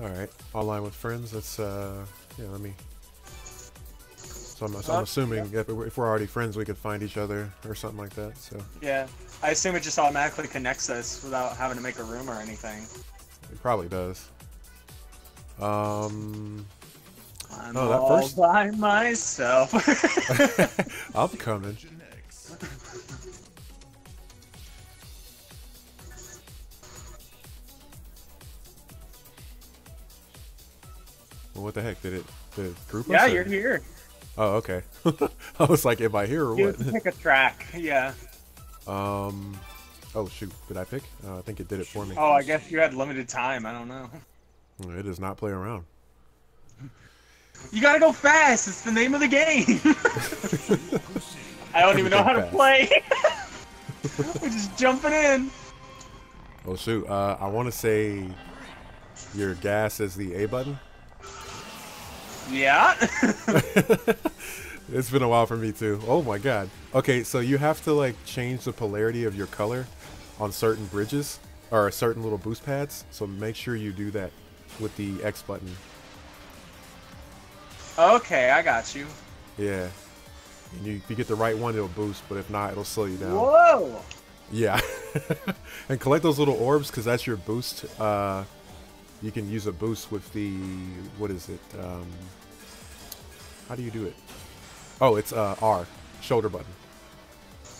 All right, online with friends. Let's uh, yeah. Let me. So I'm, so I'm assuming if we're if we're already friends, we could find each other or something like that. So Yeah, I assume it just automatically connects us without having to make a room or anything. it probably does. Um, I'm Oh, that all first- by myself. I'm coming. What the heck did it? Did it group us? yeah, you're here. Oh, okay. I was like, am I here or You what? pick a track. Yeah. Um. Oh shoot! Did I pick? Uh, I think it did it for me. Oh, I guess you had limited time. I don't know. It does not play around. You gotta go fast. It's the name of the game. I don't even know how to play. We're just jumping in. Oh shoot! Uh, I want to say your gas is the A button. Yeah. It's been a while for me too. Oh my god. Okay, so you have to like change the polarity of your color on certain bridges or certain little boost pads. So make sure you do that with the X button. okay, I got you. Yeah. And you, if you get the right one, it'll boost, but if not, it'll slow you down. Whoa. Yeah. and collect those little orbs because that's your boost. Uh, you can use a boost with the what is it? Um, how do you do it? Oh, it's uh, R, shoulder button.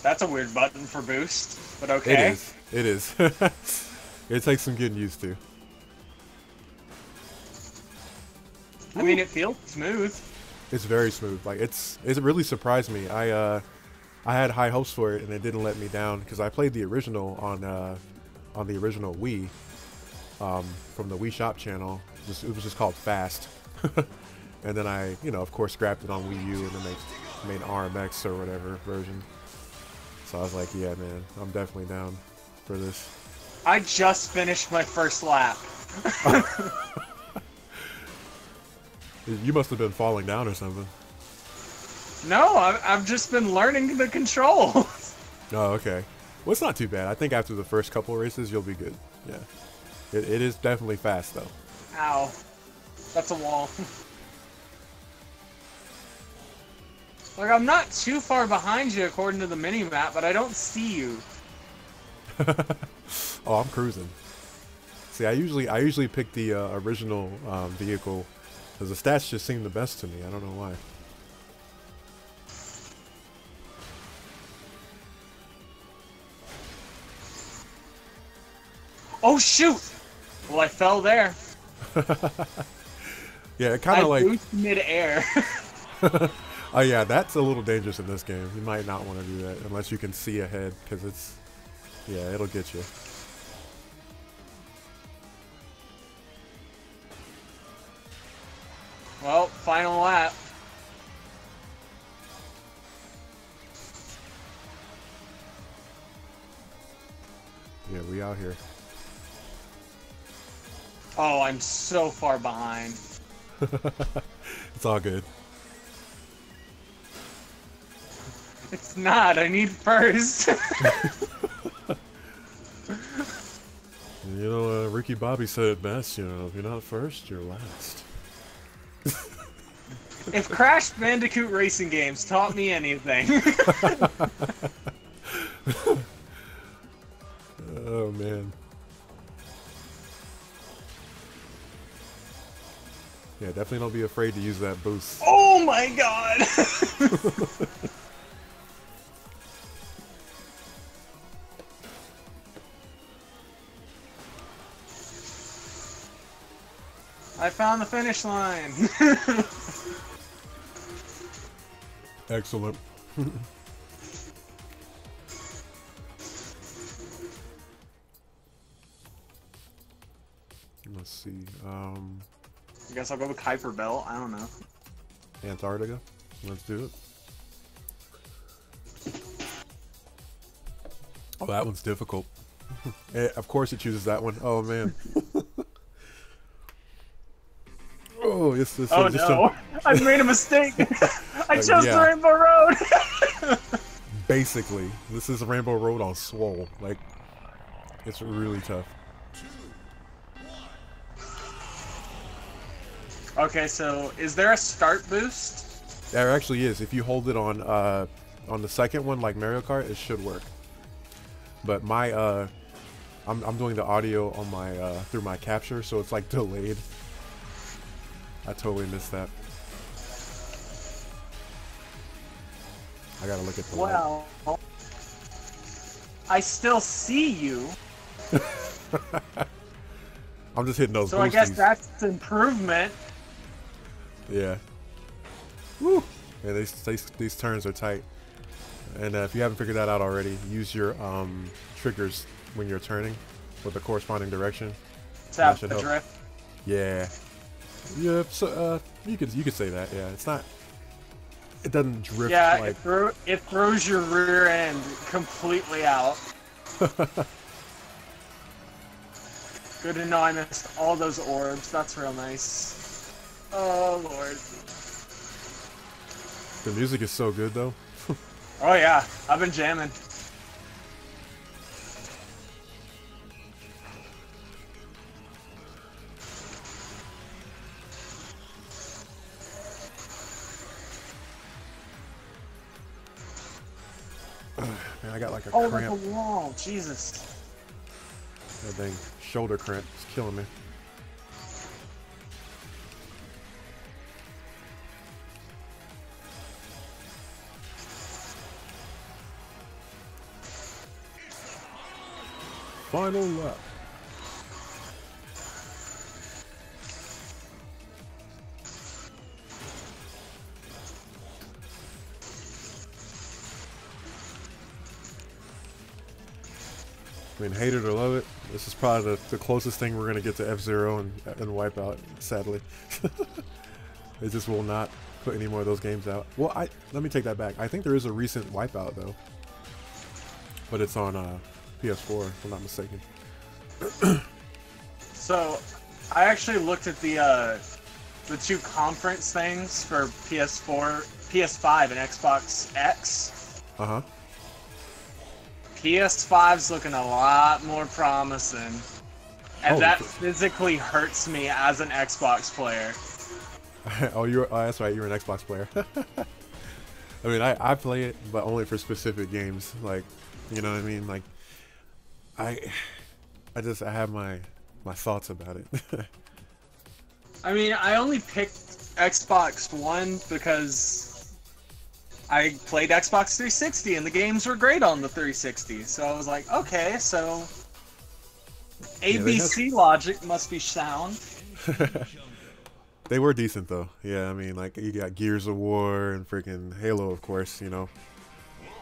That's a weird button for boost, but okay. is. It is. it takes some getting used to. I mean, it feels smooth. It's very smooth. Like it's it really surprised me. I uh I had high hopes for it and it didn't let me down because I played the original on uh on the original Wii um from the Wii Shop channel. Just it was just called Fast. and then I, you know, of course scrapped it on Wii U and then they made RMX or whatever version. So I was like, yeah, man, I'm definitely down for this. I just finished my first lap. You must have been falling down or something. No, I've, I've just been learning the controls. Oh, okay. Well, it's not too bad. I think after the first couple races, you'll be good. Yeah. It, it is definitely fast, though. Ow. That's a wall. like, I'm not too far behind you according to the mini map, but I don't see you. Oh, I'm cruising. See, I usually I usually pick the uh, original um, vehicle because the stats just seem the best to me. I don't know why. Oh, shoot! Well, I fell there. Yeah, it kind of like boost mid-air. oh yeah, that's a little dangerous in this game. You might not want to do that unless you can see ahead because it's yeah, it'll get you. well, final lap. Yeah, we out here. Oh, I'm so far behind. It's all good. It's not. I need first. You know, uh, Ricky Bobby said it best. You know, if you're not first, you're last. if Crash Bandicoot racing games taught me anything, Oh man. Yeah, definitely don't be afraid to use that boost. oh my god! I found the finish line. Excellent. Let's see. Um, I guess I'll go with Kuiper Belt. I don't know. Antarctica. Let's do it. Oh, that one's difficult. Eh, of course, it chooses that one. Oh man. Oh, it's, it's Oh just no! a- I made a mistake. I Uh, chose yeah. the Rainbow Road. basically, this is Rainbow Road on Swole. Like, it's really tough. Okay, so is there a start boost? There actually is. If you hold it on uh, on the second one, like Mario Kart, it should work. But my uh, I'm I'm doing the audio on my uh, through my capture, so it's like delayed. I totally missed that. I gotta look at the. light. Well, I still see you, I'm just hitting those. so I guess that's improvement. Yeah. Woo. Yeah, these, these these turns are tight. And uh, if you haven't figured that out already, use your um, triggers when you're turning with the corresponding direction. Tap the drift. Yeah. Yeah. So uh, you could you could say that. Yeah. It's not. It doesn't drift Yeah, like. it, throw, it throws your rear end completely out. Good to know I missed all those orbs. That's real nice. Oh lord. The music is so good though. Oh yeah, I've been jamming. Got like a Oh, like a cramp. wall. Jesus. That dang shoulder cramp is killing me. Final lap. I mean, hate it or love it, this is probably the, the closest thing we're gonna get to F Zero and, and Wipeout. Sadly, they just will not put any more of those games out. Well, I let me take that back. I think there is a recent Wipeout though, but it's on uh, PS4 if I'm not mistaken. So, I actually looked at the uh, the two conference things for PS4, PS5, and Xbox X. Uh huh. PS5's looking a lot more promising, and Oh, that physically hurts me as an Xbox player. oh, you're oh, that's right. You're an Xbox player. I mean, I, I play it, but only for specific games. Like, you know what I mean? Like, I I just I have my my thoughts about it. I mean, I only picked Xbox One because I played Xbox 360 and the games were great on the 360. So I was like, okay, so ABC logic must be sound. they were decent though. Yeah, I mean, like you got Gears of War and freaking Halo, of course. You know,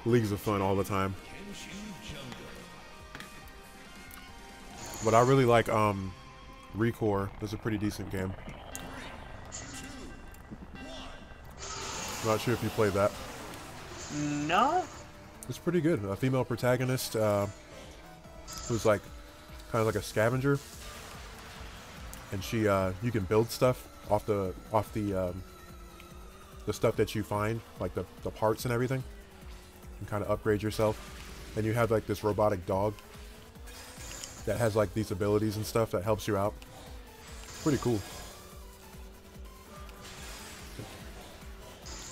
leagues of fun all the time. But I really like um, Recore. That's a pretty decent game. Not sure if you played that. No? It's pretty good. A female protagonist uh, who's like kind of like a scavenger, and she uh, you can build stuff off the off the um, the stuff that you find, like the the parts and everything, and kind of upgrade yourself. And you have like this robotic dog that has like these abilities and stuff that helps you out. Pretty cool.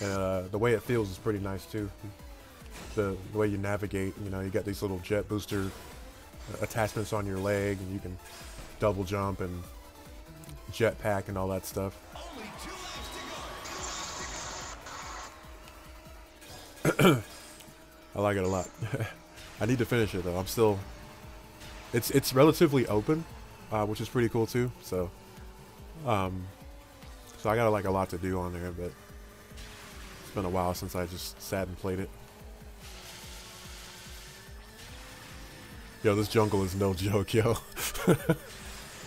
And uh, the way it feels is pretty nice too the, the way you navigate. You know, you got these little jet booster attachments on your leg, and you can double jump and jetpack and all that stuff. I like it a lot. I need to finish it though. I'm still. It's it's relatively open, uh, which is pretty cool too. So, um, so I got like a lot to do on there, but been a while since I just sat and played it. Yo, this jungle is no joke, yo.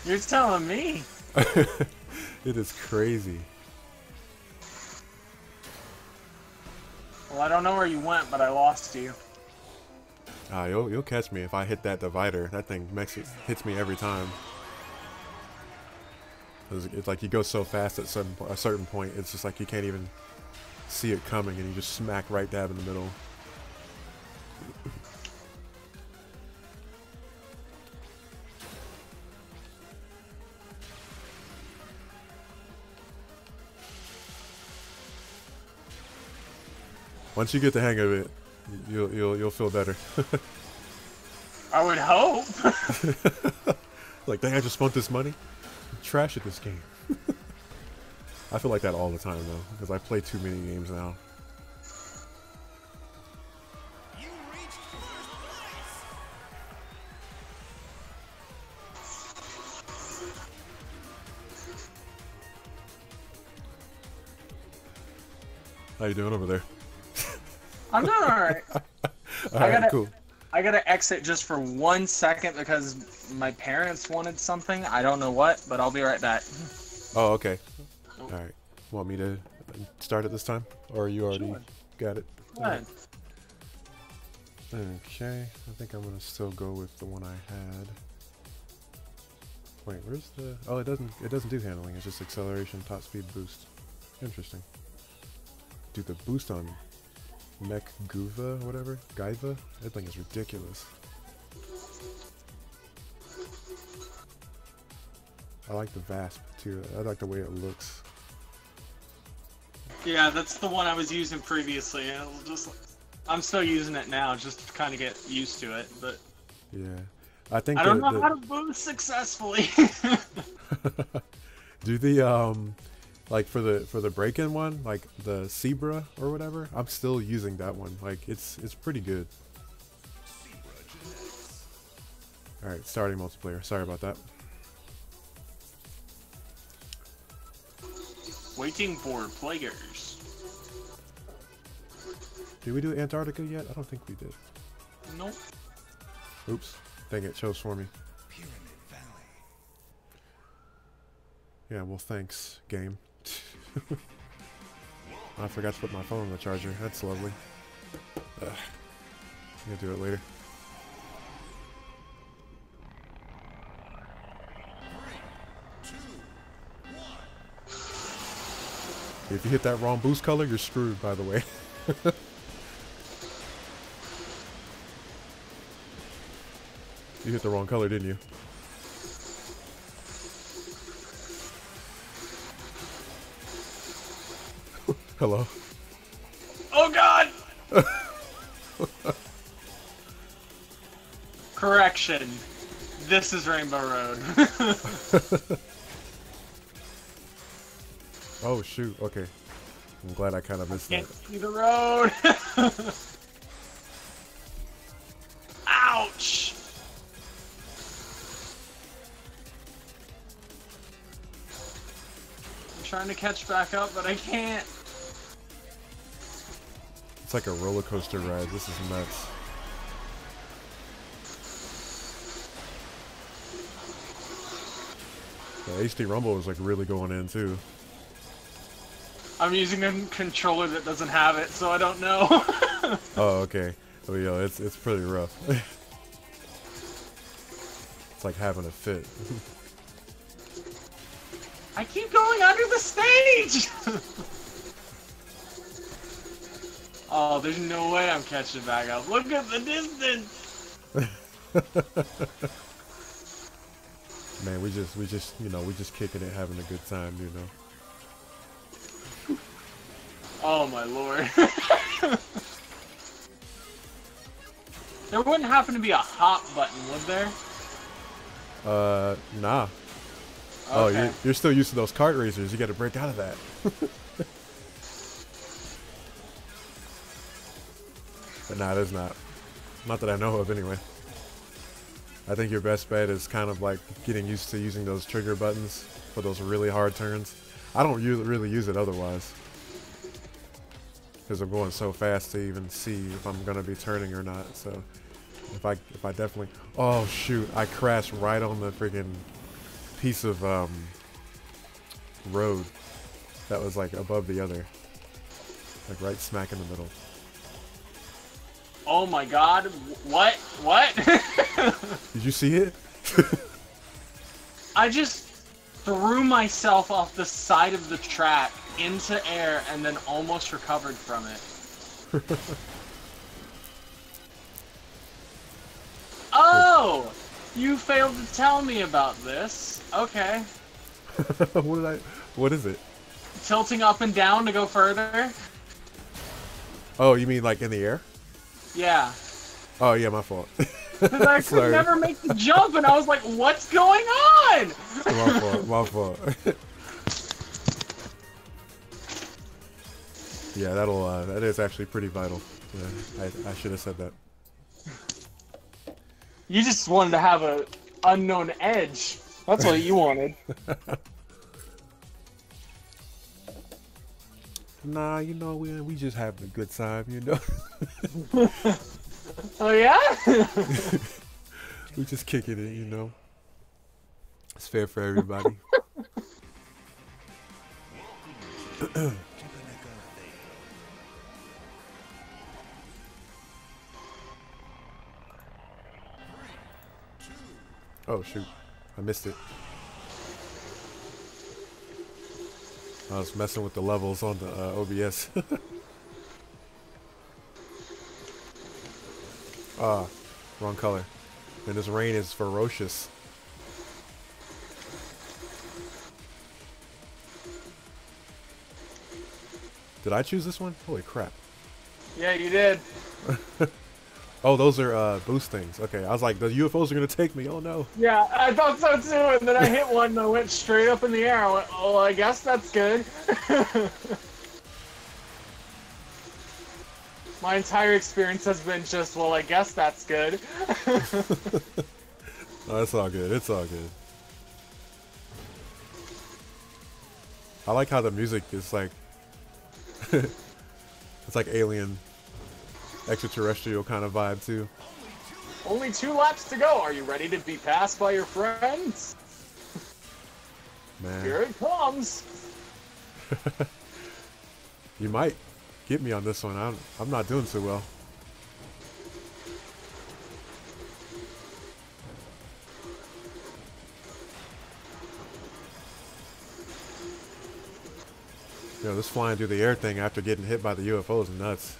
You're telling me. it is crazy. Well, I don't know where you went, but I lost you. Ah, you'll, you'll catch me if I hit that divider. That thing makes it, hits me every time. It's, it's like you go so fast at po- a certain point, it's just like you can't even see it coming and you just smack right dab in the middle. Once you get the hang of it, you'll you'll you'll feel better. I would hope. like, dang, I just spent this money. Trash at this game. I feel like that all the time though, because I play too many games now. How you doing over there? I'm doing alright. All I gotta- cool. I gotta exit just for one second because my parents wanted something. I don't know what, but I'll be right back. Oh, okay. Right. Want me to start it this time, or you already Sure. got it? Go. Okay, I think I'm gonna still go with the one I had. Wait, where's the? Oh, it doesn't. It doesn't do handling. It's just acceleration, top speed, boost. Interesting. Dude, the boost on Mech Guva, whatever, Gaiva, that thing is ridiculous. I like the Vasp too. I like the way it looks. Yeah, that's the one I was using previously. it'll just, I'm still using it now, just to kind of get used to it. But Yeah, I think I don't the- know the- how to boost successfully. Do the um like for the for the break-in one, like the Zebra or whatever, I'm still using that one. Like it's it's pretty good. All right, starting multiplayer. Sorry about that. Waiting for players. Did we do Antarctica yet? I don't think we did. Nope. Oops. Dang it, chose for me. Pyramid Valley. Yeah, well thanks, game. I forgot to put my phone on the charger. That's lovely. Ugh. I'm gonna do it later. If you hit that wrong boost color, you're screwed, by the way. you hit the wrong color, didn't you? Hello. Oh God! Correction. This is Rainbow Road. Oh shoot. Okay. I'm glad I kind of missed that. Can't see the road. Trying to catch back up, but I can't. It's like a roller coaster ride. This is nuts. The HD Rumble is like really going in too. I'm using a controller that doesn't have it, so I don't know. Oh, okay. Oh, yeah, it's it's pretty rough. it's like having a fit. I keep going under the stage! oh, there's no way I'm catching back up. Look at the distance! Man, we just we just you know we just kicking it, having a good time, you know. Oh my lord. there wouldn't happen to be a hop button, would there? Uh, nah. Oh, Okay. you're, you're still used to those kart racers. You got to break out of that. but nah, there's not. Not that I know of, anyway. I think your best bet is kind of like getting used to using those trigger buttons for those really hard turns. I don't use, really use it otherwise. Because I'm going so fast to even see if I'm going to be turning or not. So if I if I definitely... Oh, shoot. I crashed right on the friggin' piece of um, road that was like above the other. Like right smack in the middle. Oh my god. What? What? Did you see it? I just threw myself off the side of the track into air and then almost recovered from it. oh! You failed to tell me about this. Okay. what did I? What is it? Tilting up and down to go further. Oh, you mean like in the air? Yeah. Oh yeah, my fault. I could never make the jump, and I was like, "What's going on?" my fault. My fault. yeah, that'll. Uh, that is actually pretty vital. Yeah, I, I should have said that. You just wanted to have a unknown edge. That's what you wanted. Nah, you know we we just having a good time, you know. Oh yeah? we just kicking it, you know. It's fair for everybody. oh shoot, I missed it. I was messing with the levels on the uh, OBS. Ah, wrong color. And this rain is ferocious. Did I choose this one? Holy crap. yeah, you did. Oh, those are uh, boost things. Okay, I was like, the UFOs are gonna take me. Oh no. Yeah, I thought so too, and then I hit one and I went straight up in the air. I went, oh, I guess that's good. My entire experience has been just, well, I guess that's good. Oh, it's all good. It's all good. I like how the music is like, it's like alien, extraterrestrial kind of vibe too. Only two laps to go. Are you ready to be passed by your friends? Man, Here it comes. you might get me on this one. I'm I'm not doing too well. Yo, this flying through the air thing after getting hit by the UFO is nuts.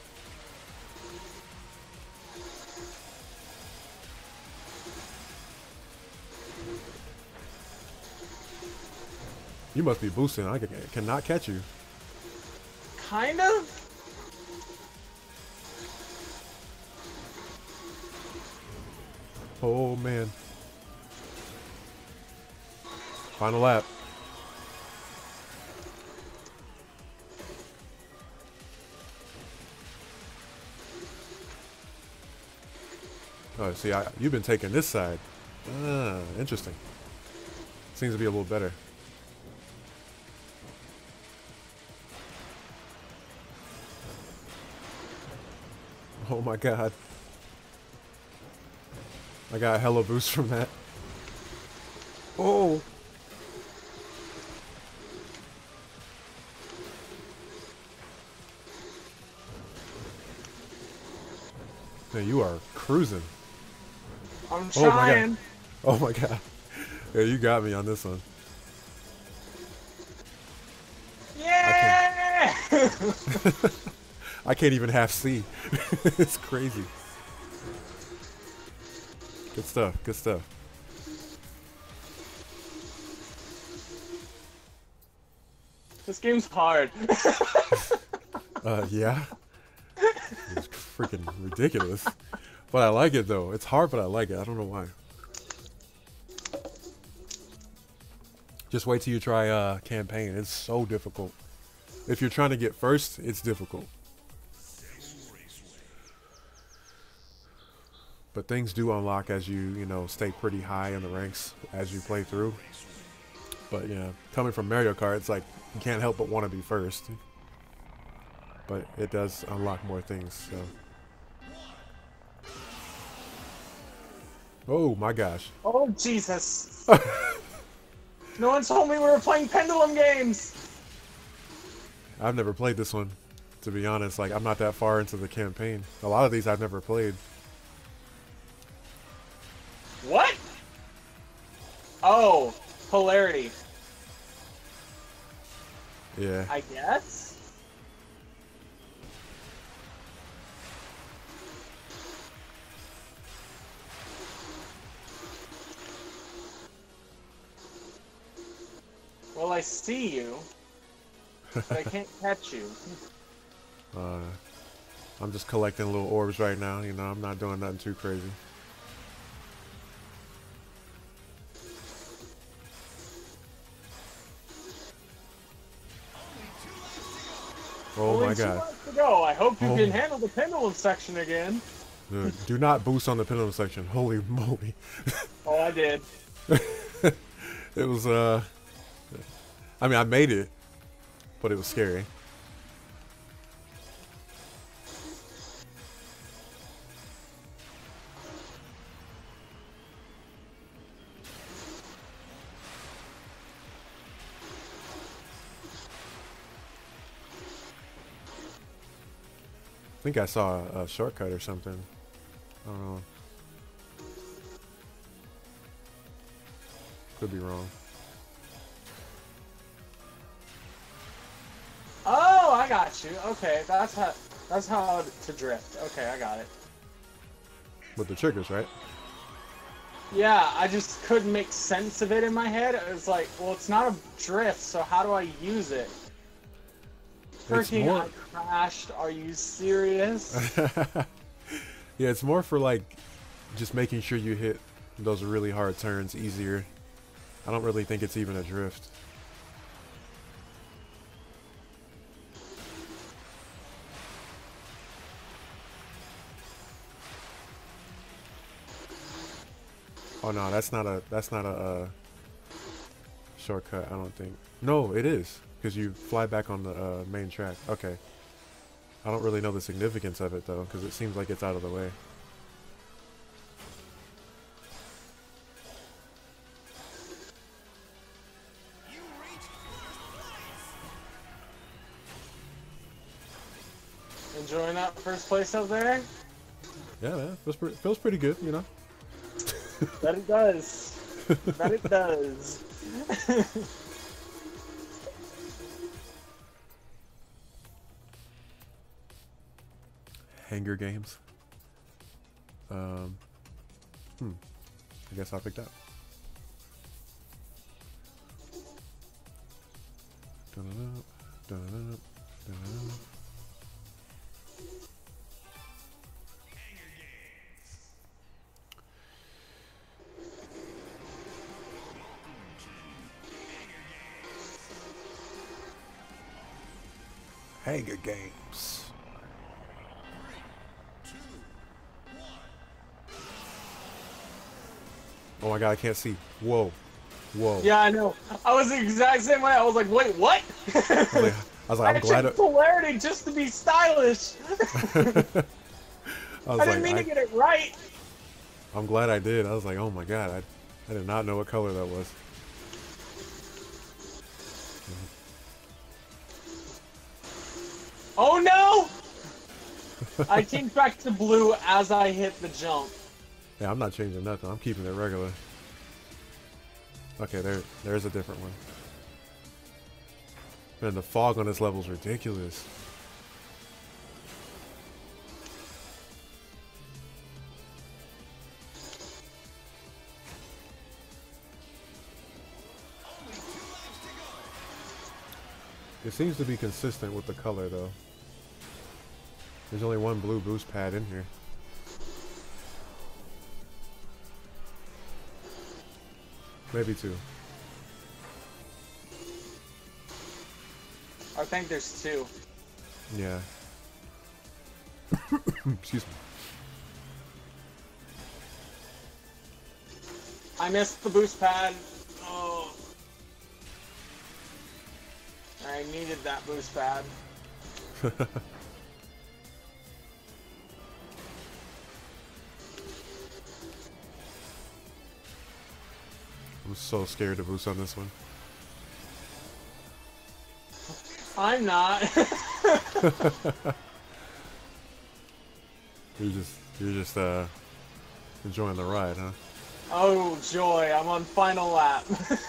You must be boosting. I cannot catch you. Kind of. Oh man. Final lap. Oh, see, I, you've been taking this side. Ah, interesting. Seems to be a little better. Oh my god. I got a hella boost from that. Oh. Man, you are cruising. I'm Oh my God. Oh my god. Yeah, you got me on this one. yeah! I can't even half see. it's crazy. Good stuff. Good stuff. this game's hard. Uh, yeah. It's freaking ridiculous. But I like it though. It's hard, but I like it. I don't know why. Just wait till you try uh, campaign. It's so difficult. If you're trying to get first, it's difficult. But things do unlock as you, you know, stay pretty high in the ranks as you play through. But yeah, coming from Mario Kart, it's like you can't help but want to be first. But it does unlock more things, so. Oh my gosh. oh, Jesus. no one told me we were playing pendulum games. I've never played this one, to be honest. Like, I'm not that far into the campaign. A lot of these I've never played. What? Oh, polarity. Yeah. I guess. Well, I see you, but I can't catch you. Uh, I'm just collecting little orbs right now. You know, I'm not doing nothing too crazy. Oh Only my god. to go. I hope you Oh. can handle the pendulum section again. Dude, do not boost on the pendulum section. Holy moly. Oh, I did. It was, uh. I mean, I made it, but it was scary. I think I saw a, a shortcut or something. I don't know. Could be wrong. Oh, I got you. Okay, that's how that's how to drift. Okay, I got it. With the triggers, right? Yeah, I just couldn't make sense of it in my head. It was like, well, it's not a drift, so how do I use it? Freaking, more- I crashed. Are you serious? yeah, it's more for like just making sure you hit those really hard turns easier. I don't really think it's even a drift. Oh no, that's not a that's not a uh, shortcut. I don't think. No, it is because you fly back on the uh, main track. Okay. I don't really know the significance of it though, because it seems like it's out of the way. Enjoying that first place up there? Yeah, man, feels pretty, feels pretty good, you know. That it does. that it does. Hanger Games. Um, hmm. I guess I'll pick that. Dun-dun-dun, dun-dun-dun, dun-dun-dun. Hanger Games. Oh my god, I can't see. Whoa. Whoa. yeah, I know. I was the exact same way. I was like, wait, what? I was like, I, was like, I I'm glad. It, polarity just to be stylish. I was I didn't mean I, to get it right. I'm glad I did. I was like, oh my god, I, I did not know what color that was. Oh no! I changed back to blue as I hit the jump. Yeah, I'm not changing nothing. I'm keeping it regular. Okay, there, there's a different one. Man, the fog on this level is ridiculous. It seems to be consistent with the color, though. There's only one blue boost pad in here. Maybe two. I think there's two. Yeah. Excuse me. I missed the boost pad. Oh. I needed that boost pad. so scared to boost on this one. I'm not. You're just you're just uh enjoying the ride, huh? oh joy, I'm on final lap.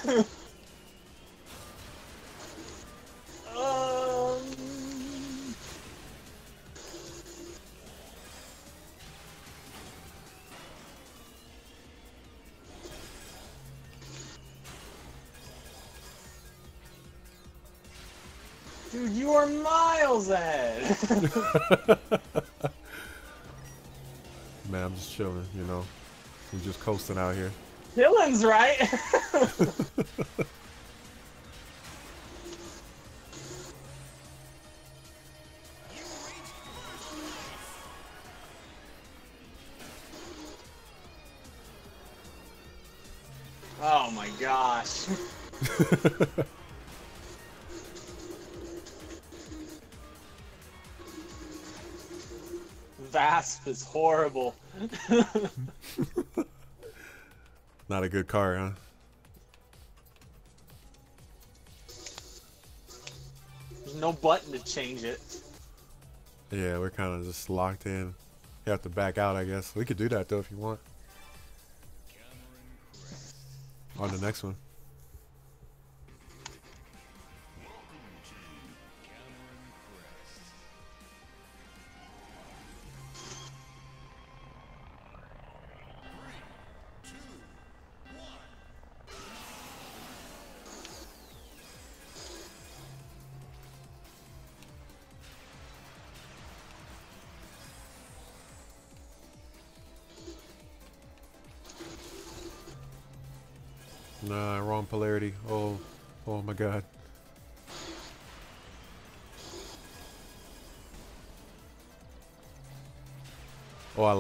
Dude, you are miles ahead. Man, I'm just chilling, you know. We're just coasting out here. Dylan's right. oh my gosh. Is horrible. Not a good car, huh? There's no button to change it. Yeah, we're kind of just locked in. You have to back out, I guess. We could do that, though, if you want. On the next one.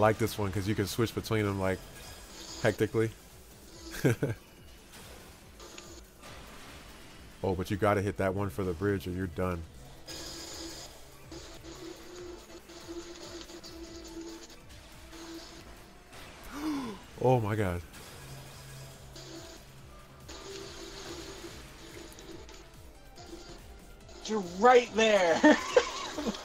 Like this one because you can switch between them like hectically. oh, but you gotta hit that one for the bridge or you're done. oh my god. You're right there.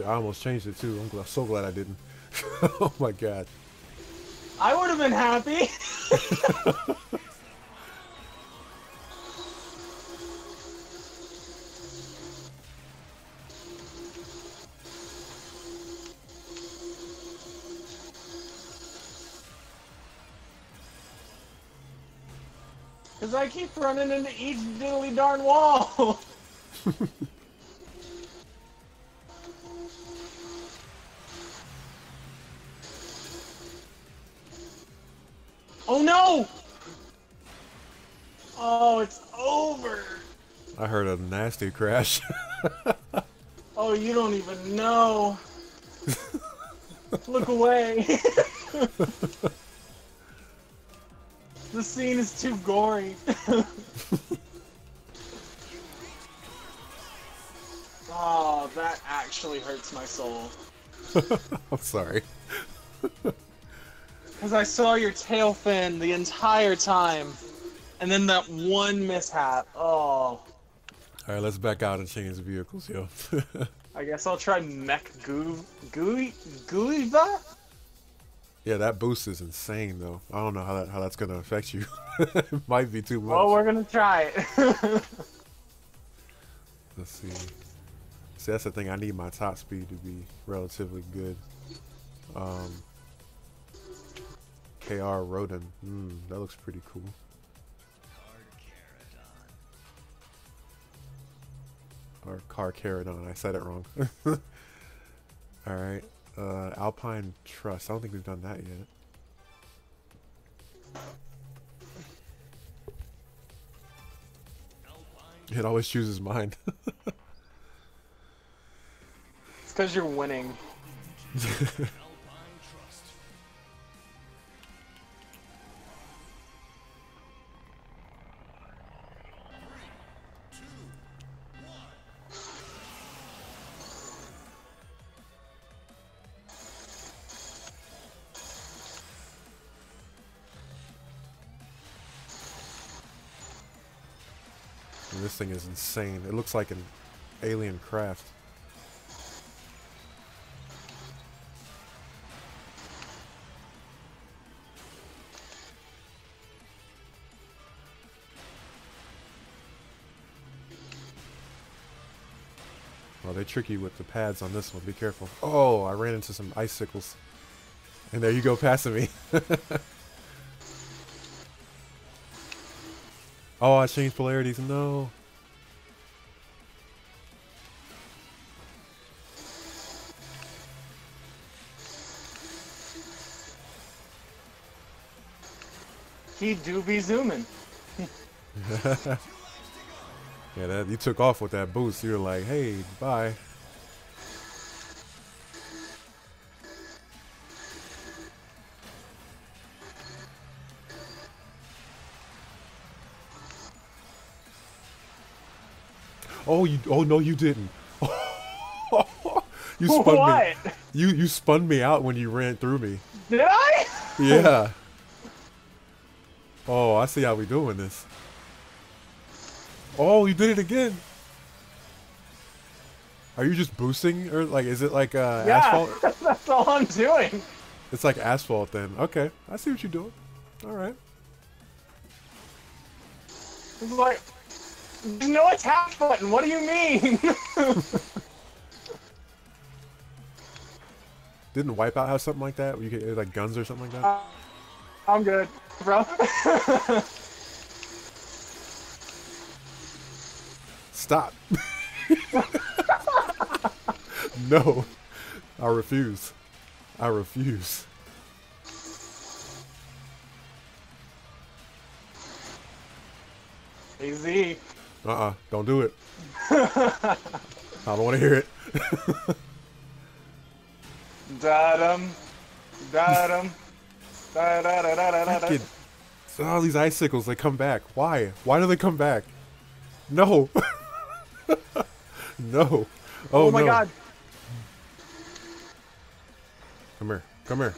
I almost changed it too. I'm so glad I didn't. oh my god. I would have been happy. Cause I keep running into each diddly darn wall. a nasty crash. Oh, you don't even know. Look away. the scene is too gory. oh, that actually hurts my soul. I'm sorry. Because I saw your tail fin the entire time. And then that one mishap. Oh. Alright, let's back out and change the vehicles, yo. I guess I'll try Mech Goo... Goo... Gooiva? yeah, that boost is insane, though. I don't know how that how that's gonna affect you. it might be too much. Well, we're gonna try it. Let's see. See, that's the thing. I need my top speed to be relatively good. Um, KR Roden. Hmm, that looks pretty cool. Or Carcharodon. I said it wrong. Alright. Uh, Alpine Trust. I don't think we've done that yet. It always chooses mine. it's because you're winning. this thing is insane. It looks like an alien craft. Well, they trick you with the pads on this one. Be careful. Oh, I ran into some icicles. And there you go, passing me. oh, I changed polarities. No. He do be zooming. yeah, that you took off with that boost. You were like, "Hey, bye." Oh, you. Oh no, you didn't. you spun What? me. You you spun me out when you ran through me. Did I? Yeah. Oh, I see how we doing this. Oh, you did it again. Are you just boosting, or like, is it like uh, Yeah, asphalt? that's all I'm doing. It's like asphalt then. Okay, I see what you're doing. All right. It's like, there's no attack button. What do you mean? Didn't Wipeout have something like that? Where you get like guns or something like that? Uh, I'm good, bro. Stop. no, I refuse. I refuse. AZ. Uh-uh, don't do it. I don't want to hear it. Da-da-da-da-da-da. All these icicles, they come back. Why? Why do they come back? No. no. Oh, Oh my no. god. Come here. Come here.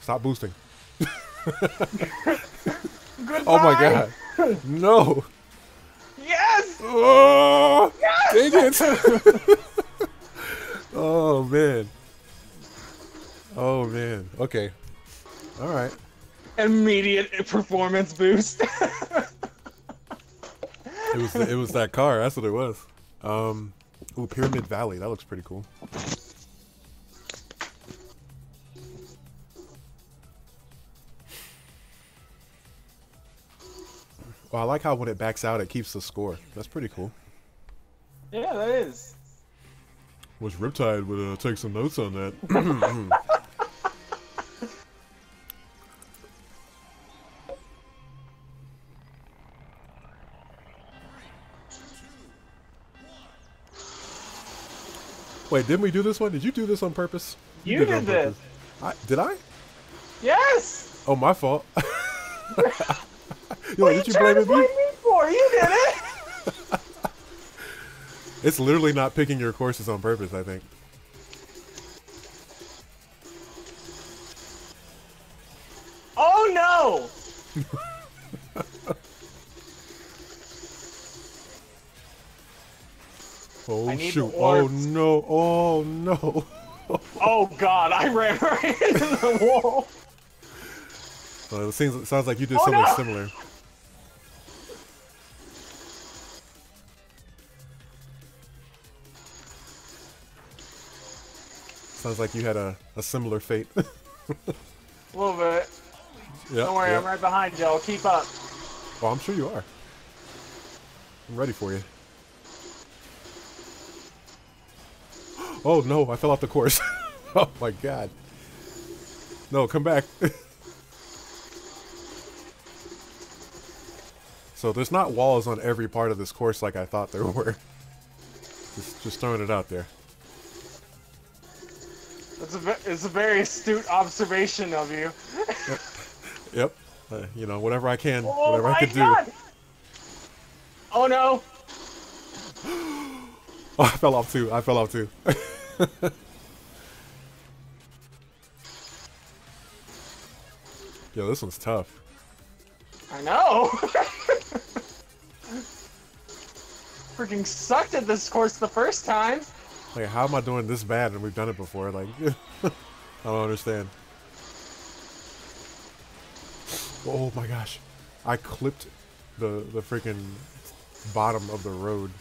Stop boosting. Oh my god. No. Yes! Oh, dang it. oh man. Oh man. Okay. All right. Immediate performance boost. It was it was that car. That's what it was. Um, ooh, Pyramid Valley. That looks pretty cool. Well, I like how when it backs out, it keeps the score. That's pretty cool. yeah, that is. Wish Riptide would uh, take some notes on that. Wait, didn't we do this one? Did you do this on purpose? You it on did this. I, did I? Yes! Oh, my fault. Yo, What did you trying blame me? blame me for? You did it! It's literally not picking your courses on purpose, I think. Shoot. Oh, no. Oh, no. Oh god, I ran right into the wall. Well, it seems it sounds like you did Oh, something no. similar. Sounds like you had a, a similar fate. A little bit. yeah, Don't worry, yeah. I'm right behind you. I'll keep up. Well, I'm sure you are. I'm ready for you. Oh no, I fell off the course. oh my god. No, come back. so there's not walls on every part of this course like I thought there were. Just, just throwing it out there. It's a, it's a very astute observation of you. Yep. Uh, you know, whatever I can, Oh whatever I can do. god! Oh no! Oh, I fell off too. I fell off too. Yo, this one's tough. I know. Freaking sucked at this course the first time. Like, how am I doing this bad and we've done it before? Like, I don't understand. Oh my gosh. I clipped the, the freaking bottom of the road.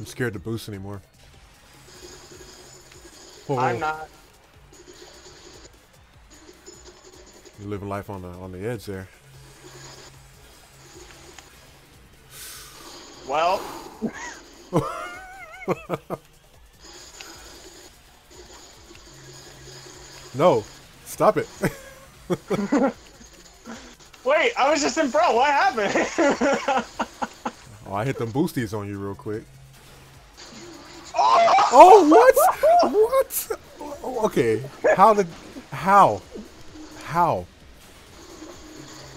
I'm scared to boost anymore. Whoa, whoa. I'm not. You're living life on the on the edge there. Well, No, stop it. wait, I was just in front. What happened? oh, I hit them boosties on you real quick. Oh! What? what? Okay, how did? How? How?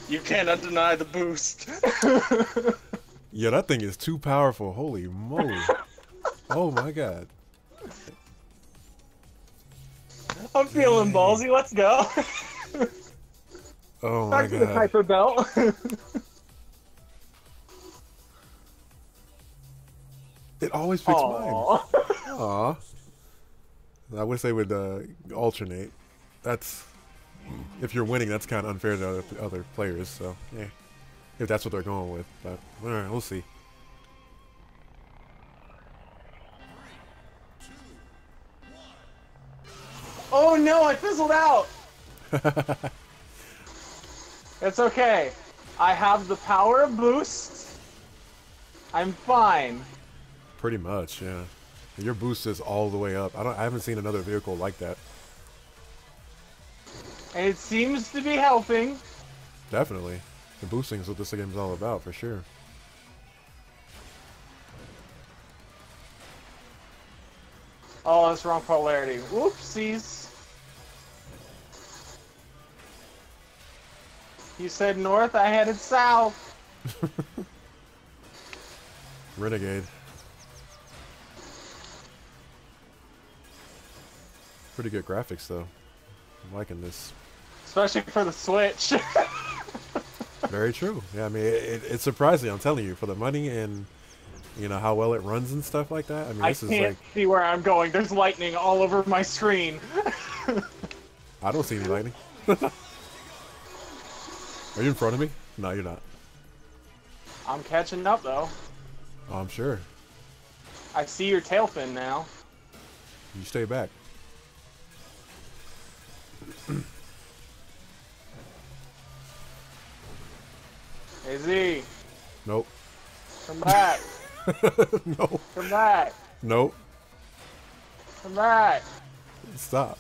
You cannot deny the boost. Yeah, that thing is too powerful. Holy moly! Oh my god. I'm feeling ballsy. Let's go. Oh my Back to the god. Piper Belt. It always picks mine. Aw. I wish they would uh, alternate. That's if you're winning, that's kind of unfair to other, other players. So yeah, if that's what they're going with, but all right, we'll see. Oh no, I fizzled out. it's okay. I have the power of boost. I'm fine. Pretty much, yeah. Your boost is all the way up. I don't. I haven't seen another vehicle like that. It seems to be helping. Definitely, the boosting is what this game is all about for sure. Oh, that's wrong polarity. Whoopsies. You said north, I headed south. Renegade. Pretty good graphics though. I'm liking this. Especially for the Switch. Very true. Yeah, I mean, it, it, it's surprising. I'm telling you, for the money and you know how well it runs and stuff like that. I mean, I this is can't like see where I'm going. There's lightning all over my screen. I don't see any lightning. Are you in front of me? No, you're not. I'm catching up though. Oh, I'm sure. I see your tail fin now. You stay back. Hey Z, Nope. come back. no. Come back. Nope. Come back. Stop.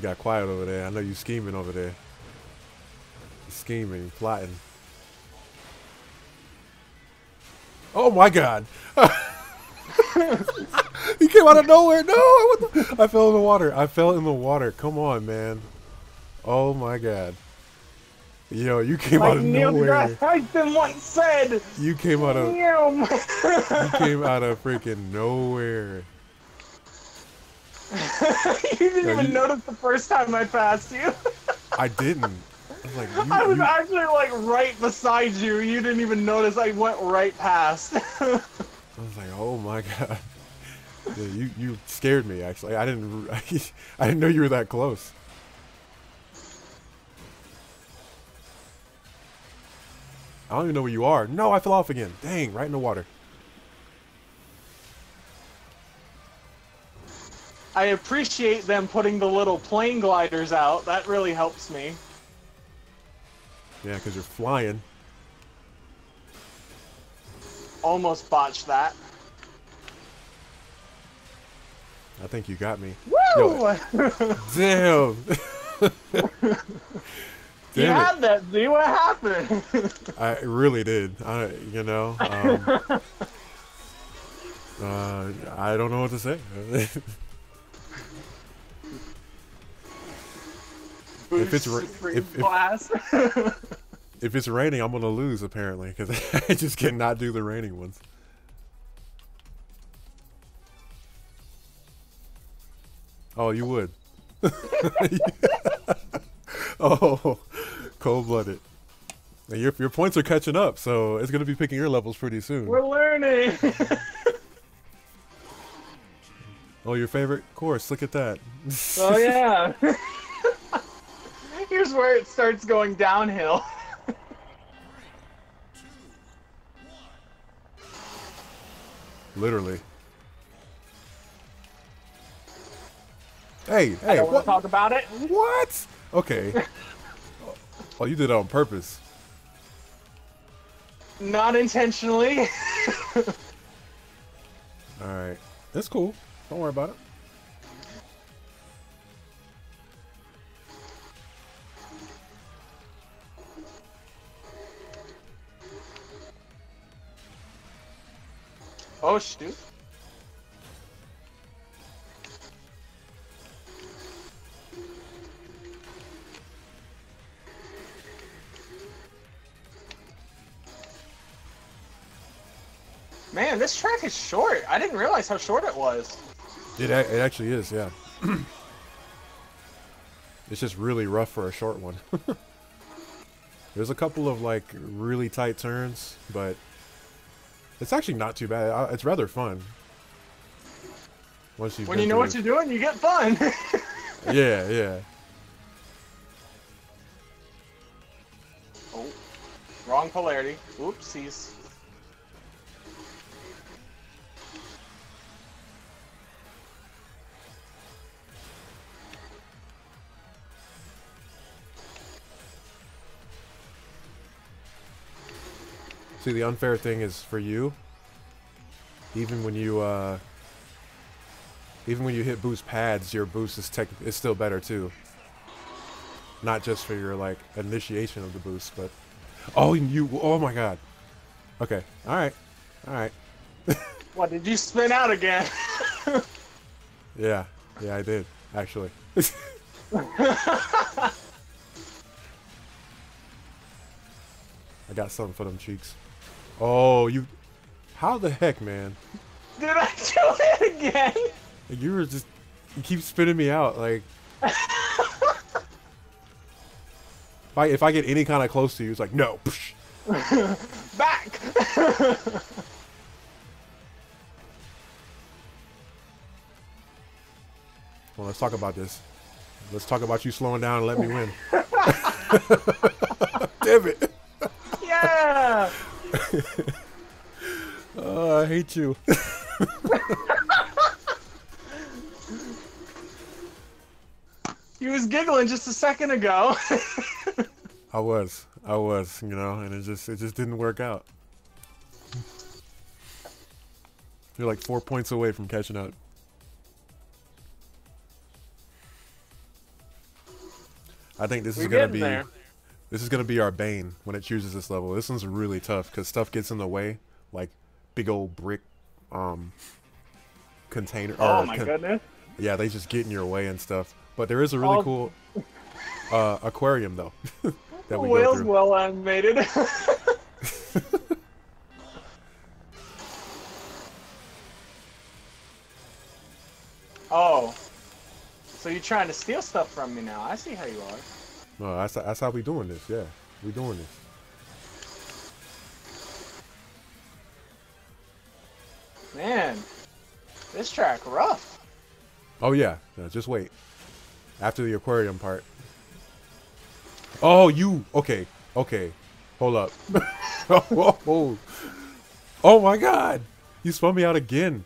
You got quiet over there. I know you scheming over there. You scheming, plotting. Oh my god! he came out of nowhere. No, what the- I fell in the water. I fell in the water. Come on, man. Oh my god. Yo, you came out of Neil nowhere. Tyson once said, You came out of you came out of freaking nowhere. you didn't even you- notice the first time I passed you. I didn't. I was like, you, I was you- actually like right beside you. You didn't even notice I went right past. I was like, oh my god. Yeah, you you scared me actually. I didn't I didn't know you were that close. I don't even know where you are. No, I fell off again. Dang, right in the water. I appreciate them putting the little plane gliders out. That really helps me. Yeah, because you're flying. Almost botched that. I think you got me. Woo! Damn. you Damn it. had that, Z. What happened? I really did. I, you know, um, uh, I don't know what to say. If it's if- if-. If it's raining, I'm gonna lose apparently because I just cannot do the raining ones. Oh, you would. oh, cold blooded. Your your points are catching up, so it's gonna be picking your levels pretty soon. We're learning. Oh, your favorite course? Look at that. oh yeah. Here's where it starts going downhill. Literally. Hey, I hey, don't want what? to talk about it. What? Okay. oh, you did it on purpose. Not intentionally. All right, that's cool. Don't worry about it. Oh shoot. Man, this track is short. I didn't realize how short it was. It it actually is, yeah. it's just really rough for a short one. There's a couple of like really tight turns, but it's actually not too bad. Uh, It's rather fun. Once you When you know what you're doing, you get fun. Yeah, yeah. oh, wrong polarity. Oopsies. See, the unfair thing is for you. Even when you, uh, even when you hit boost pads, your boost is tech is still better too. Not just for your like initiation of the boost, but oh, you, oh my god. Okay, all right, all right. What did you spin out again? Yeah, yeah, I did actually. I got something for them cheeks. Oh, you, how the heck, man? Did I do it again? You were just you keep spinning me out like if I if I get any kind of close to you, it's like no. Back! Well, let's talk about this. Let's talk about you slowing down and let me win. Damn it! yeah! Oh, I hate you. He was giggling just a second ago. I was, I was, you know, and it just it just didn't work out. You're like four points away from catching up. I think this is We're gonna be there. This is gonna be our bane when it chooses this level. This one's really tough because stuff gets in the way, like big old brick um container. Oh my con- goodness. Yeah, they just get in your way and stuff. But there is a really Oh. cool uh, aquarium though that The we whale's well animated. oh. So you're trying to steal stuff from me now. I see how you are. No, that's that's how we doing this. Yeah, we doing this. Man, this track rough. Oh yeah, yeah, just wait. After the aquarium part. Oh, you okay? Okay, hold up. oh, oh, oh my God! You spun me out again.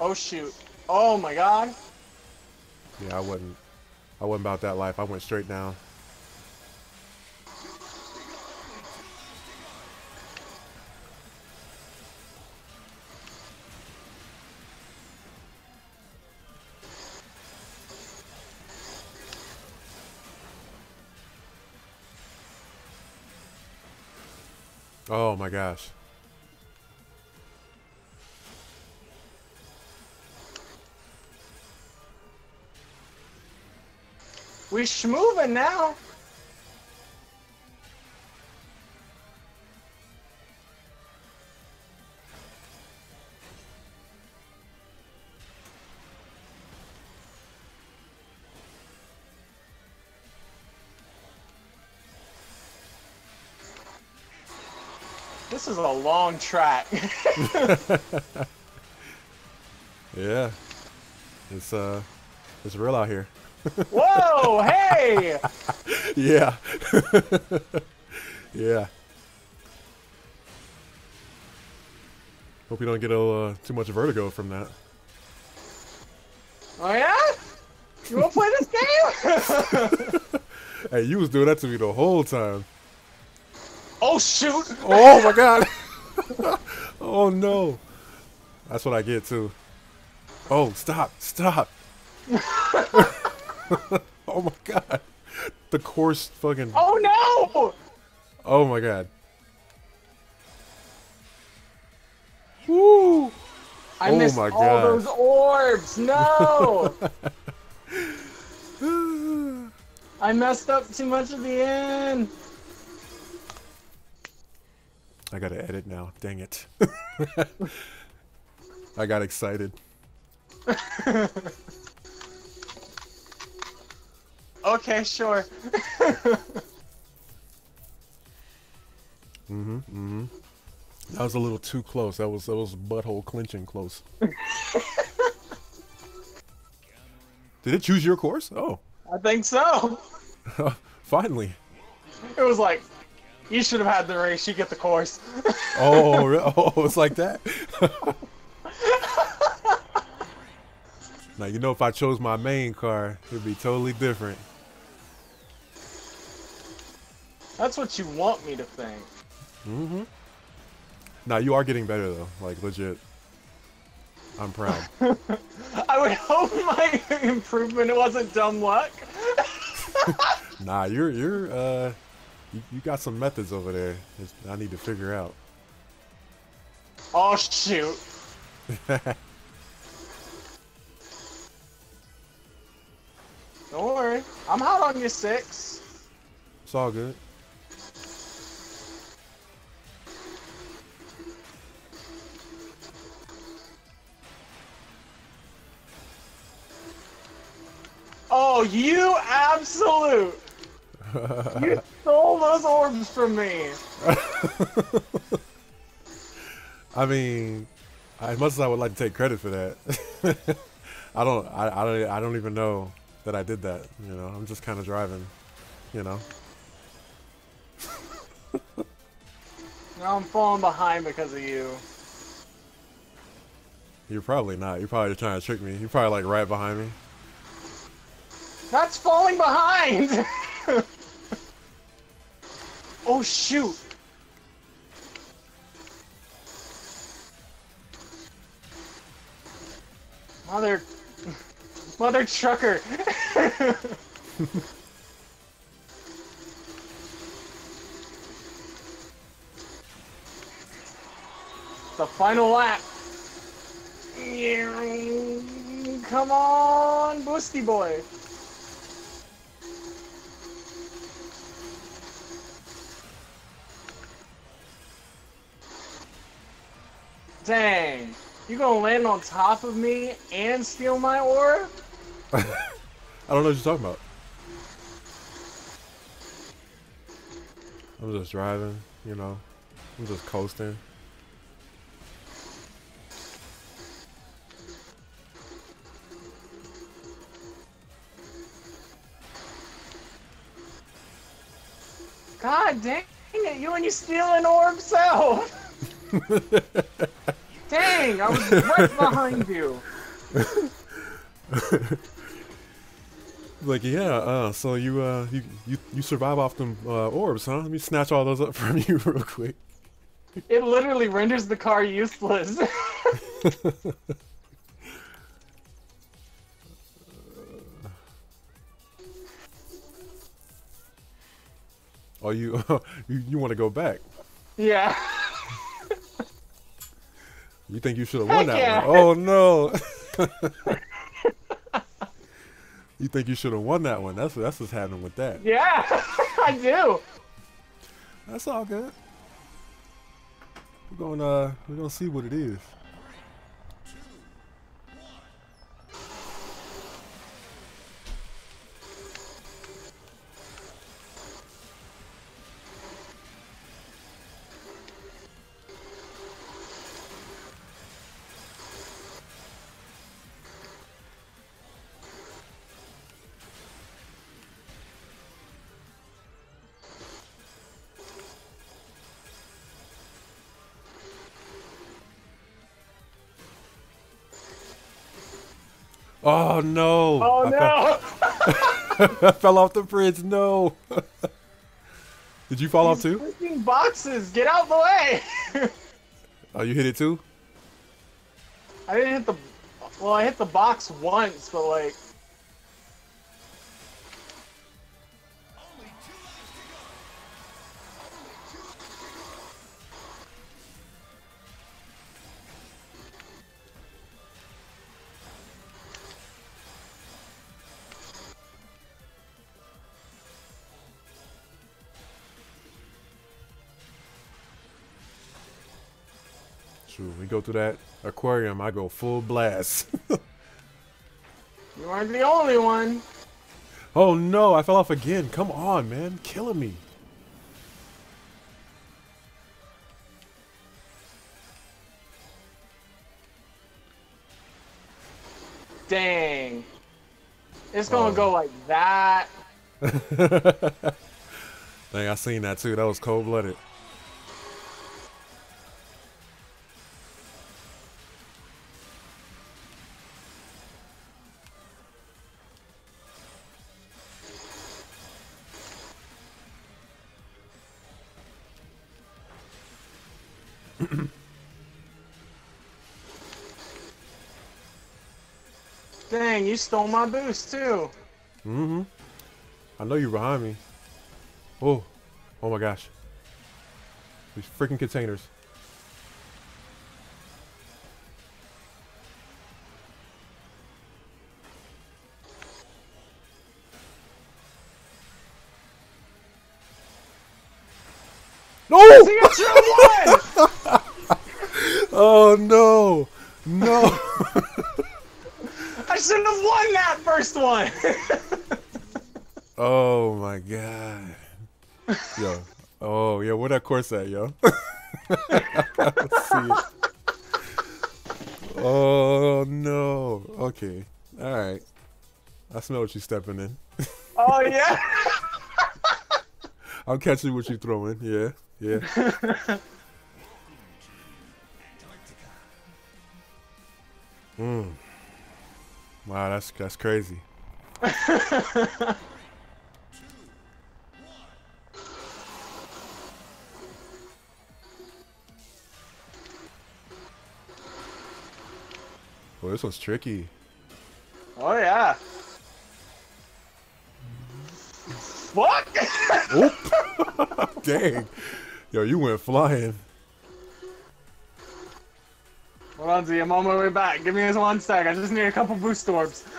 Oh shoot. Oh my god. Yeah, I wasn't. I wasn't about that life. I went straight down. Oh my gosh. We schmoving now. This is a long track. Yeah. It's uh it's real out here. Whoa, hey! Yeah. yeah. Hope you don't get uh, too much vertigo from that. Oh yeah? You wanna play this game? Hey, you was doing that to me the whole time. oh shoot! Oh my god. oh no. That's what I get too. Oh, stop. Stop. oh my god. The course fucking Oh no! Oh my god. Woo! I Oh missed my all God. those orbs. No! I messed up too much at the end. I gotta edit now. Dang it. I got excited. Okay, sure. Mm-hmm. Mm-hmm. That was a little too close. That was that was butthole clinching close. Did it choose your course? Oh, I think so. finally. It was like, you should have had the race. You get the course. Oh, oh, it's like that. Now you know if I chose my main car, it'd be totally different. That's what you want me to think. Mm-hmm. Now you are getting better though, like legit. I'm proud. I would hope my improvement wasn't dumb luck. nah, you're you're uh, you, you got some methods over there. I need to figure out. Oh shoot. On your six. It's all good. Oh, you absolute! You stole those orbs from me. I mean, as much as I would like to take credit for that, I don't. I, I don't. I don't even know that I did that. You know, I'm just kind of driving. You know. Now I'm falling behind because of you. You're probably not. You're probably trying to trick me. You're probably like right behind me. That's falling behind! oh shoot! Mother... Mother trucker! the final lap! Come on, Boosty boy! Dang. You gonna land on top of me and steal my ore? I don't know what you're talking about. I'm just driving. You know. I'm just coasting. God dang it, you and you stealing orb self! Dang, I was right behind you. Like yeah, uh, so you uh you you, you survive off them uh, orbs, huh? Let me snatch all those up from you real quick. It literally renders the car useless. Oh, you you, you want to go back? yeah. You think you should have won Heck that yeah. one? Oh no! You think you should have won that one? That's that's what's happening with that. Yeah, I do. That's all good. We're gonna uh, we're gonna see what it is. Oh no! Oh I no! Fell, I fell off the bridge. No. Did you fall off too? Freaking boxes! Get out the way! Oh, you hit it too? I didn't hit the. Well, I hit the box once, but like. Go through that aquarium. I go full blast. You aren't the only one. oh no! I fell off again. Come on, man, killing me. Dang. It's gonna Oh. go like that. Dang, I seen that too. That was cold blooded. Stole my boost too. Mm-hmm. I know you're behind me. Oh, oh my gosh. These freaking containers. First one! oh my god. Yo. Oh yeah, where that course at, yo? Oh no. Okay. Alright. I smell what you're stepping in. oh, yeah? I'm catching what you're throwing. Yeah. Yeah. That's that's crazy. Well, this one's tricky. Oh, yeah. Fuck! Dang. Yo, you went flying. Hold on, Z, I'm on my way back. Give me this one sec. I just need a couple boost orbs.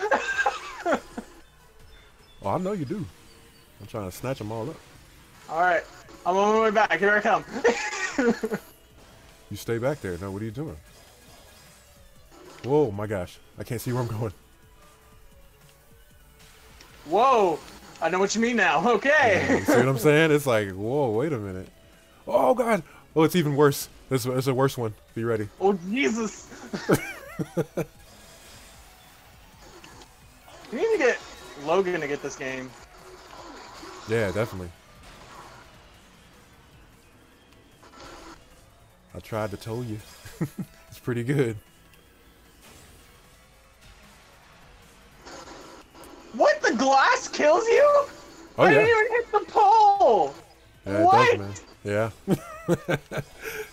Oh, I know you do. I'm trying to snatch them all up. Alright, I'm on my way back. Here I come. You stay back there. No, what are you doing? Whoa, my gosh. I can't see where I'm going. Whoa! I know what you mean now. Okay. You see what I'm saying? It's like, whoa, wait a minute. Oh, God. Oh, it's even worse. This is a worse one. Be ready. oh, Jesus. you need to get Logan to get this game. Yeah, definitely. I tried to tell you. it's pretty good. What? The glass kills you? Oh, I yeah. didn't even hit the pole! Yeah, what? does, man. Yeah. Yeah.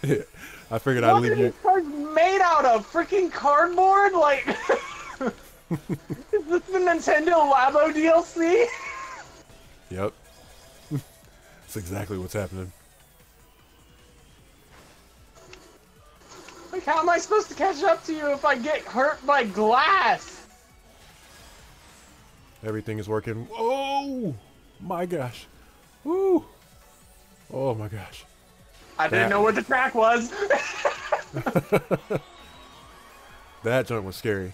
I figured I'd What are leave you. these cards made out of? Freaking cardboard? Like, is this the Nintendo Labo DLC? Yep. That's exactly what's happening. Like, how am I supposed to catch up to you if I get hurt by glass? Everything is working. Oh my gosh. Woo. Oh my gosh. I didn't That- know where the track was. That jump was scary.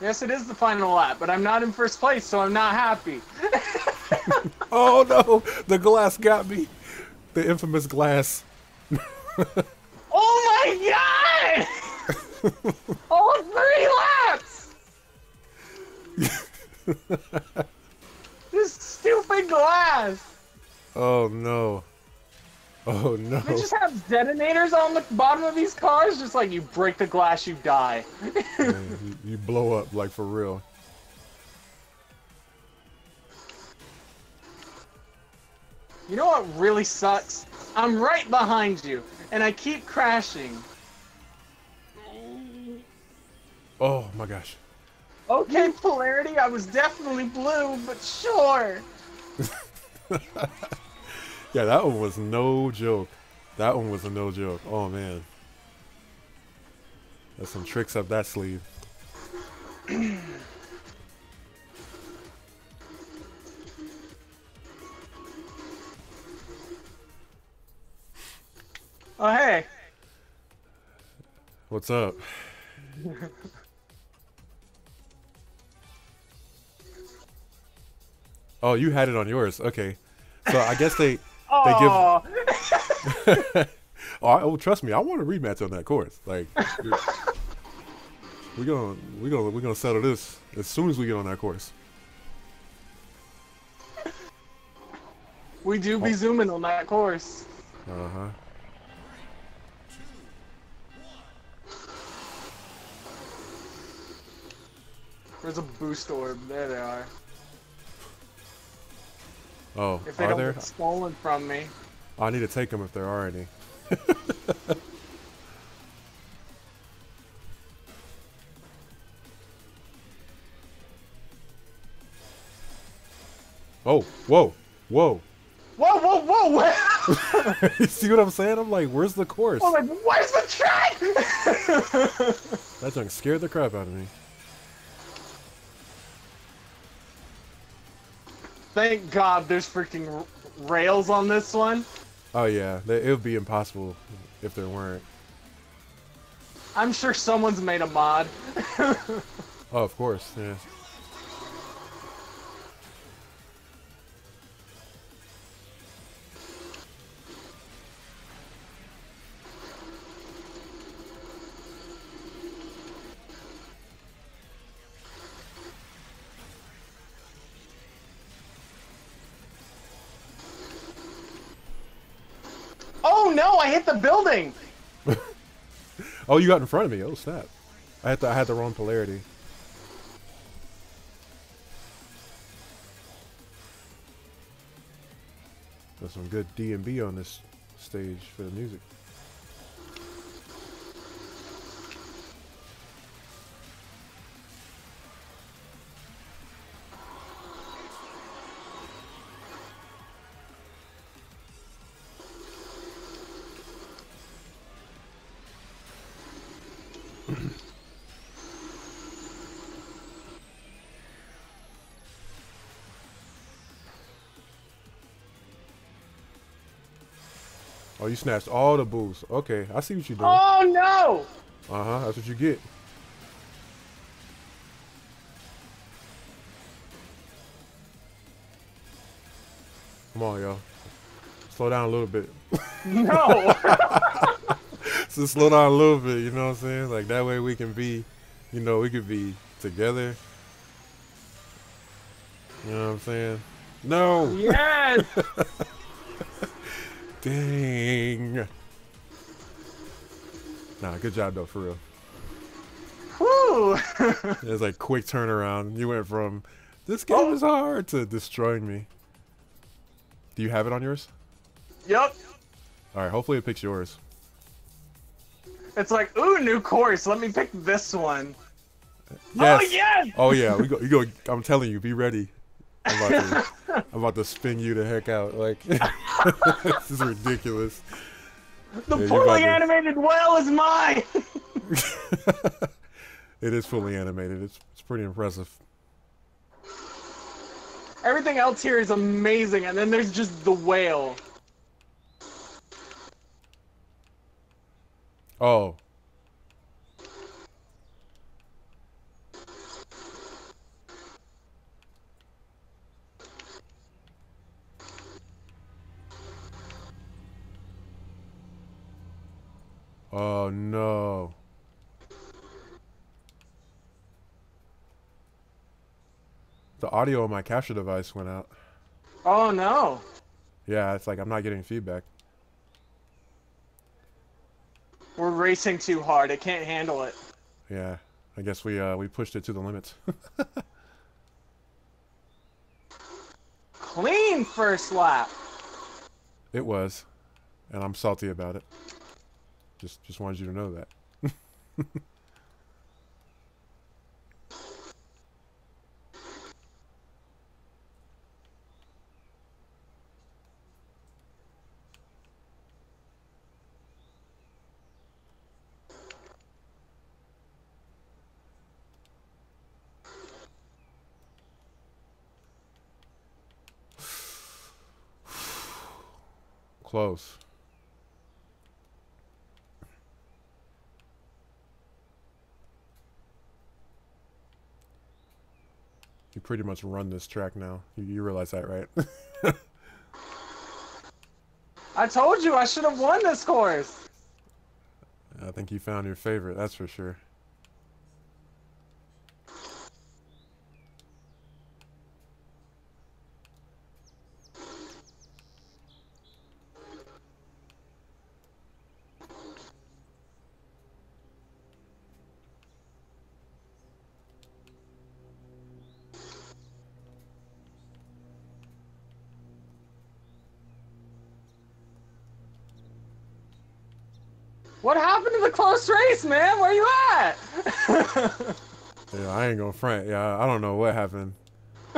yes, it is the final lap, but I'm not in first place, so I'm not happy. Oh no, the glass got me. The infamous glass. Oh my god! All three laps! This stupid glass! Oh no. Oh no. They just have detonators on the bottom of these cars, just like you break the glass, you die. Man, you, you blow up like for real. You know what really sucks? I'm right behind you, and I keep crashing. Oh my gosh. Okay, polarity, I was definitely blue, but sure. Yeah, that one was no joke. That one was a no joke. Oh man. There's some tricks up that sleeve. Oh hey, What's up? oh, you had it on yours. Okay. So I guess they they give oh, Oh, I, oh, trust me, I want a rematch on that course. Like, we're gonna we're gonna we're gonna settle this as soon as we get on that course. we do be zooming on that course. Uh huh. There's a boost orb. There they are. Oh, If they are don't there? get stolen from me. Oh, I need to take them if there are any. oh, whoa, whoa! Whoa, whoa, whoa! whoa. you see what I'm saying? I'm like, where's the course? I'm like, where's the track? That junk scared the crap out of me. Thank God there's freaking rails on this one. Oh yeah, it would be impossible if there weren't. I'm sure someone's made a mod. Oh, of course, yeah. The building! Oh, you got in front of me. Oh snap! I had to, I had the wrong polarity. There's some good D and B on this stage for the music. You snatched all the boosts. Okay, I see what you're doing. Oh no! Uh huh. That's what you get. Come on, y'all. Slow down a little bit. No! so slow down a little bit. You know what I'm saying? Like that way we can be, you know, we could be together. You know what I'm saying? No. yes! Dang. Nah, good job though, for real. Woo! It was like quick turnaround. You went from this game oh. is hard to destroying me. Do you have it on yours? yep. All right. Hopefully it picks yours. It's like, ooh, new course. Let me pick this one. Yes. Oh yes! Oh yeah. We go. You go. I'm telling you. Be ready. I'm about to. I'm about to spin you the heck out. Like this is ridiculous. The Yeah, poorly about to- animated whale is mine! It is fully animated. It's it's pretty impressive. Everything else here is amazing, and then there's just the whale. Oh. Oh no. The audio on my capture device went out. Oh no. Yeah, it's like I'm not getting feedback. We're racing too hard. It can't handle it. Yeah, I guess we uh we pushed it to the limits. Clean first lap. it was, and I'm salty about it. Just just wanted you to know that. Close. Pretty much run this track now. You, you realize that, right? I told you I should have won this course. I think you found your favorite, that's for sure. What happened to the close race, man? Where you at? Yeah, I ain't gonna front. Yeah, I don't know what happened.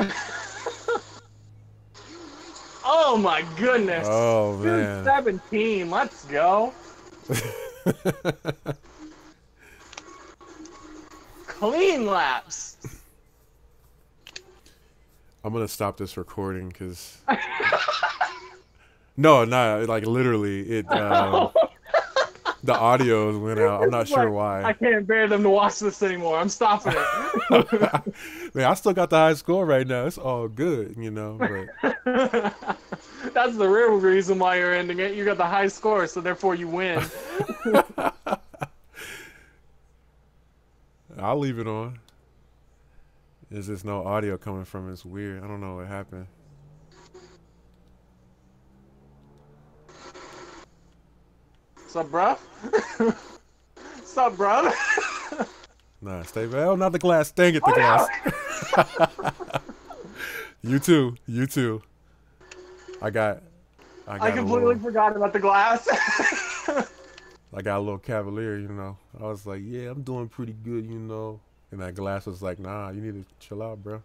oh my goodness. Oh man. 217. Let's go. Clean laps. I'm gonna stop this recording because. no, not like literally. It um, the audio went out. I'm not sure why. I can't bear them to watch this anymore. I'm stopping it. Man, I still got the high score right now. It's all good, you know. But That's the real reason why you're ending it. You got the high score, so therefore you win. I'll leave it on. There's just no audio coming from it. It's weird. I don't know what happened. Sup, bruh? Sup, bruh? Nah, stay. Oh, not the glass. Dang it, the Oh, glass. no! You too. You too. I got. I got I completely little, forgot about the glass. I got a little cavalier, you know. I was like, yeah, I'm doing pretty good, you know. And that glass was like, nah, you need to chill out, bro.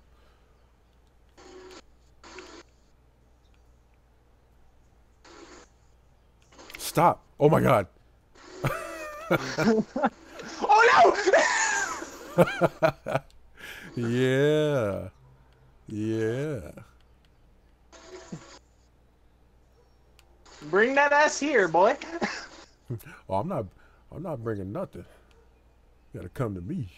Stop. Oh my god. oh no! Yeah. Yeah. Bring that ass here, boy. Oh, I'm not. I'm not bringing nothing. You gotta come to me.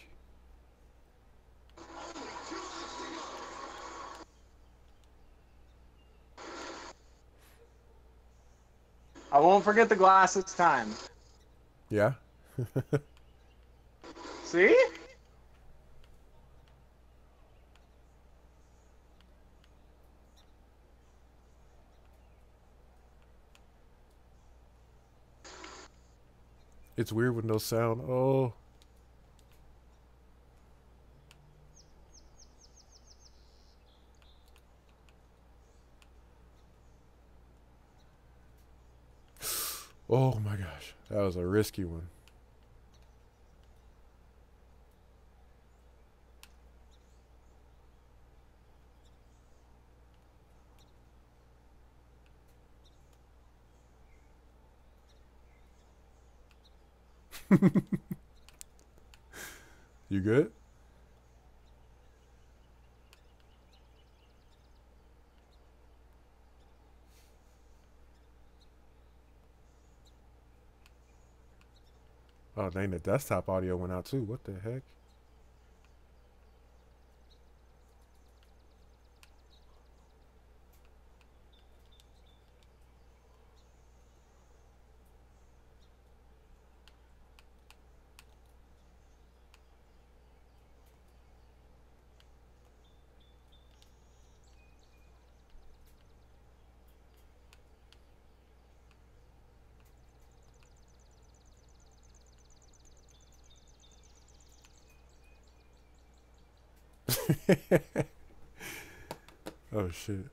I won't forget the glass this time. Yeah. See? It's weird with no sound. Oh. Oh my gosh. That was a risky one. You good? Oh, dang, the desktop audio went out too. What the heck? oh shit.